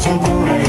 to the.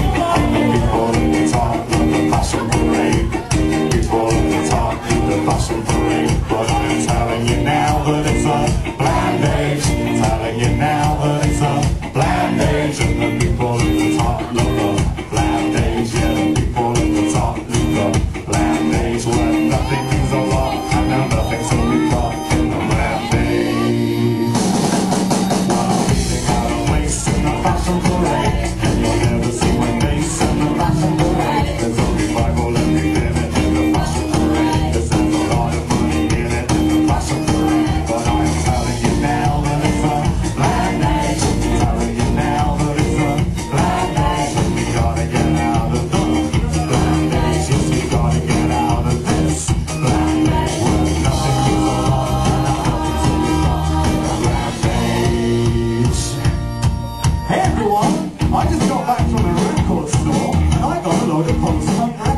everyone, I just got back from a record store. And I got a load of punk punk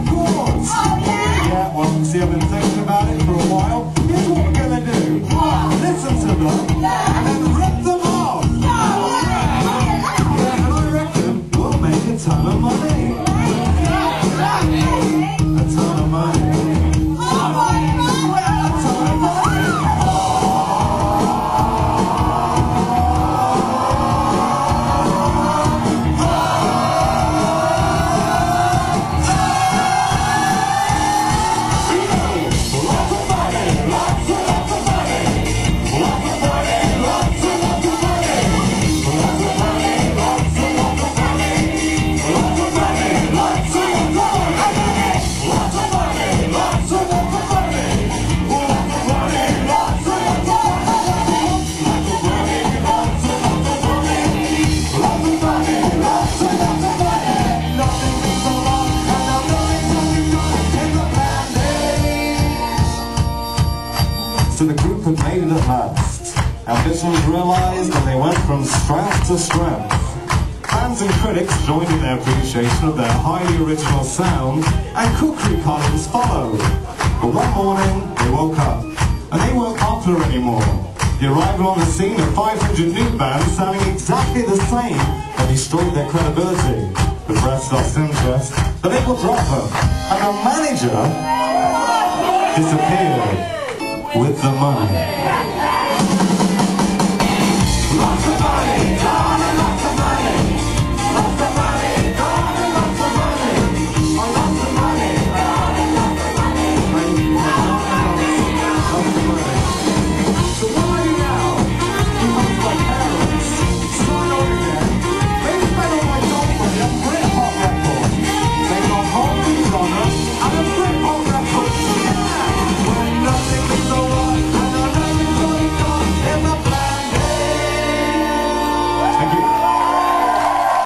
to the group had made it at last. Ambitions realized and they went from strength to strength. Fans and critics joined in their appreciation of their highly original sound, and cookery columns followed. But one morning, they woke up, and they weren't popular anymore. The arrival on the scene of 500 new bands sounding exactly the same had destroyed their credibility. The press lost interest, the label dropped them, and the manager disappeared with the money.